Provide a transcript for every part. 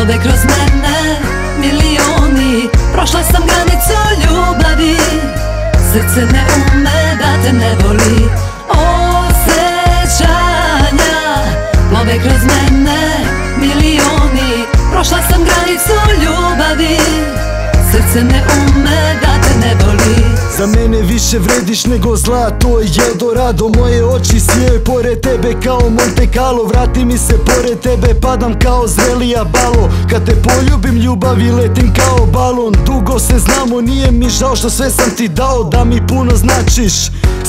Plove kroz mene milioni. Prošla sam granicu ljubavi. Srce ne ume da te ne voli Osjećanja Plove kroz mene milioni. Prošla sam granicu ljubavi. Srce ne ume Za mene više vrediš nego zlato i Eldorado Moje oči sije pored tebe kao Monte Carlo Vrati mi se pored tebe, padam kao zrelija balo. Kad te poljubim ljubavi letim kao balon. Dugo se znamo, nije mi žao što sve sam ti dao Da mi puno značiš.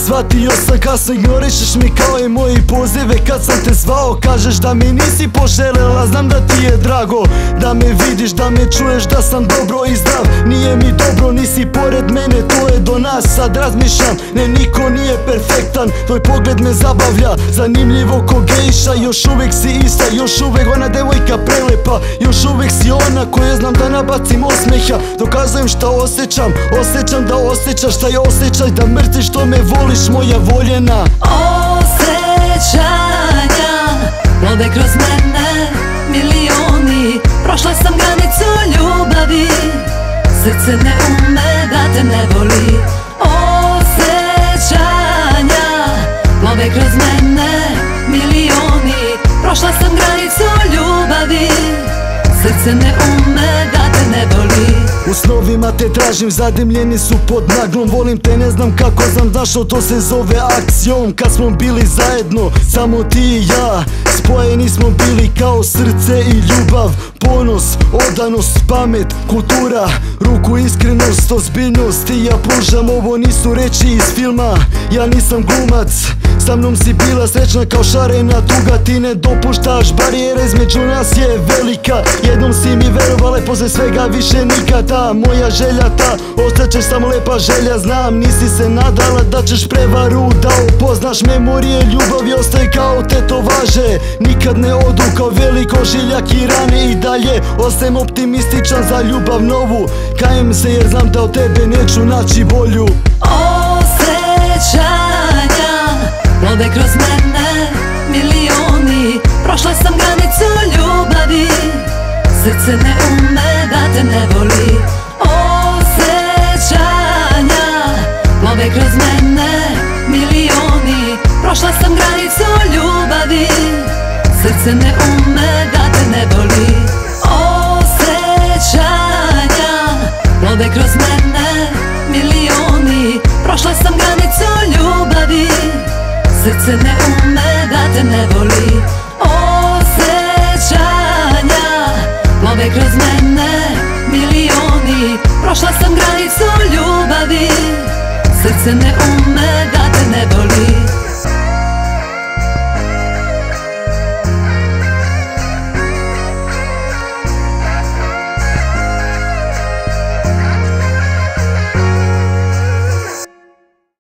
Shvatio sam kasno ignorišeš mi kao i moji pozive. Kad sam te zvao kažeš da mi nisi poželjela Znam da ti je drago. Da me vidiš, da me čuješ da sam dobro i zdrav. Nije mi dobro, nisi pored mene, to je do nas Sad razmišljam, ne niko nije perfektan Tvoj pogled me zabavlja, zanimljivo ko gejša Još uvijek si ista, još uvijek ona devojka prelepa. Još uvijek si ona koju znam da nabacim osmeha. Dokazujem šta osjećam, osjećam da osjećaš Šta je osjećaj da mrziš što me voliš moja voljena. Osjećanja Plove kroz mene milioni. Prošla sam granicu ljubavi Srce ne ume te ne voli Osjećanja. Kroz mene milioni. Prošla sam granicu ljubavi. Srce ne ume da te ne voli U snovima te tražim, zadimljeni su pod naglom. Volim te, ne znam kako sam našao, to se zove akcijom. Kad smo bili zajedno, samo ti i ja. Spojeni smo bili kao srce i ljubav Ponos, odanost, pamet, kultura Ruku iskrenost, ozbiljnost. I ja pružam, ovo nisu reći iz filma. Ja nisam glumac sa mnom si bila srećna kao šarena duga Ti ne dopuštaš, barijera između nas je velika. Jednom si mi verovala i posle svega više nikada. Moja želja ta, ostaćeš samo lepa želja. Znam, nisi se nadala da ćeš prevaru da upoznaš Memorije ljubavi ostaje kao tetovaže. Nikad ne odu kao veliko žiljak i rane I dalje. Ostajem optimističan za ljubav novu. Kajem se jer znam da od tebe neću naći bolju. Osjećanja Plove kroz mene milioni. Prošla sam granicu ljubavi. Srce ne ume da te ne voli. Osjećanja Plove kroz mene Prošla sam granicu ljubavi. Srce ne ume da te ne voli Osjećanja Plove kroz mene milioni. Prošla sam granicu ljubavi. Srce ne ume da te ne voli Osjećanja Plove kroz mene milioni. Prošla sam granicu ljubavi. Srce ne ume